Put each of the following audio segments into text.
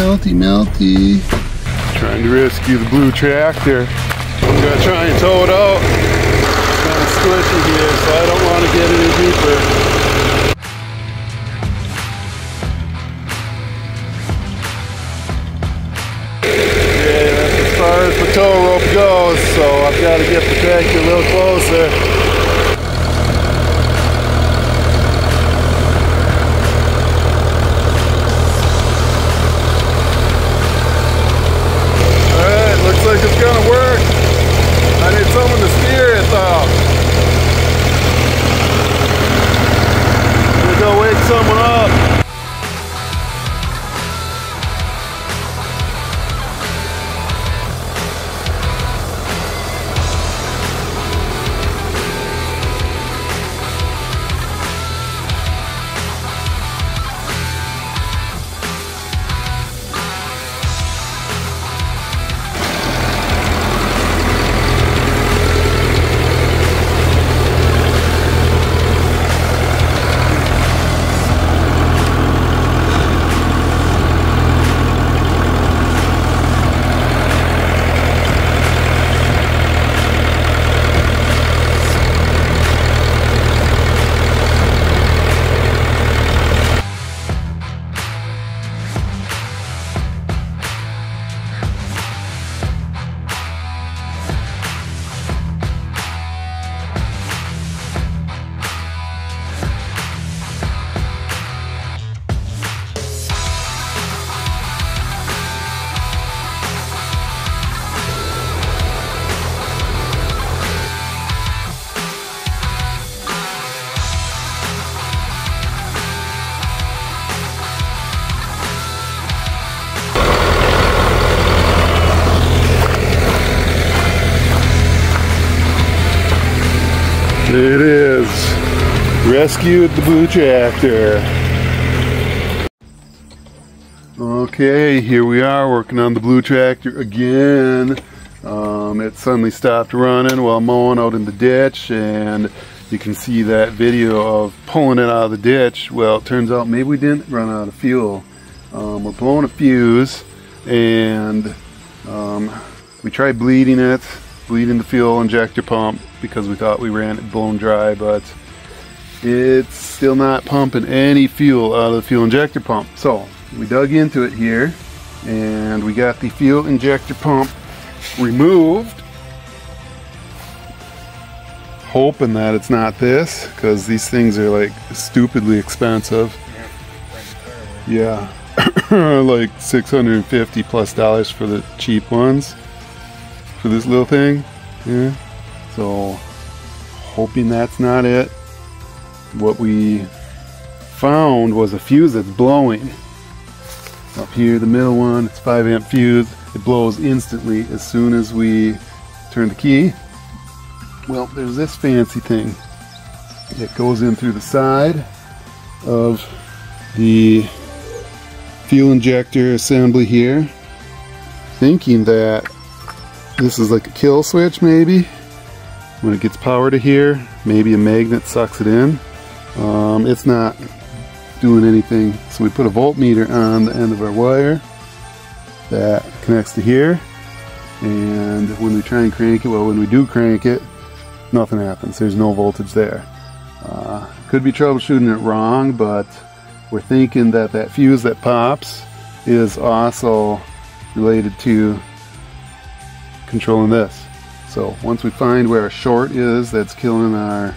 melty, melty. Trying to rescue the blue tractor. I'm gonna try and tow it out. It's kind of squishy here, so I don't want to get any deeper. Okay, that's as far as the tow rope goes, so I've got to get the tractor a little closer. It is. Rescued the blue tractor. Okay, here we are working on the blue tractor again. Um, it suddenly stopped running while mowing out in the ditch, and you can see that video of pulling it out of the ditch. Well, it turns out maybe we didn't run out of fuel. Um, we're blowing a fuse, and um, we tried bleeding it, bleeding the fuel injector pump because we thought we ran it blown dry, but it's still not pumping any fuel out of the fuel injector pump. So we dug into it here and we got the fuel injector pump removed. Hoping that it's not this because these things are like stupidly expensive. Yeah, like 650 plus dollars for the cheap ones for this little thing. Yeah. So hoping that's not it. What we found was a fuse that's blowing. Up here, the middle one, it's 5 amp fuse. It blows instantly as soon as we turn the key. Well, there's this fancy thing that goes in through the side of the fuel injector assembly here. Thinking that this is like a kill switch maybe. When it gets power to here, maybe a magnet sucks it in. Um, it's not doing anything. So we put a voltmeter on the end of our wire that connects to here. And when we try and crank it, well, when we do crank it, nothing happens. There's no voltage there. Uh, could be troubleshooting it wrong, but we're thinking that that fuse that pops is also related to controlling this. So once we find where a short is that's killing our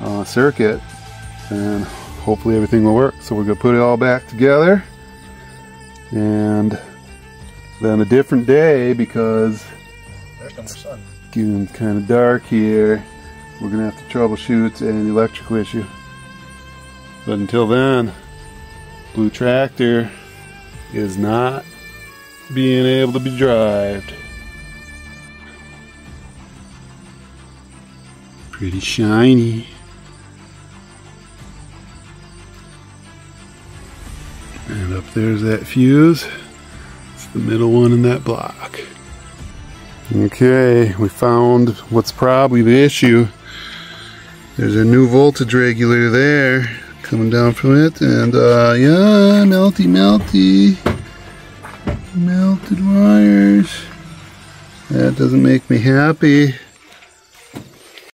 uh, circuit, then hopefully everything will work. So we're going to put it all back together. And then a different day because it's getting kind of dark here. We're going to have to troubleshoot an electrical issue. But until then, Blue Tractor is not being able to be drived. Pretty shiny. And up there's that fuse. It's the middle one in that block. Okay, we found what's probably the issue. There's a new voltage regulator there coming down from it. And uh, yeah, melty, melty. Melted wires. That doesn't make me happy.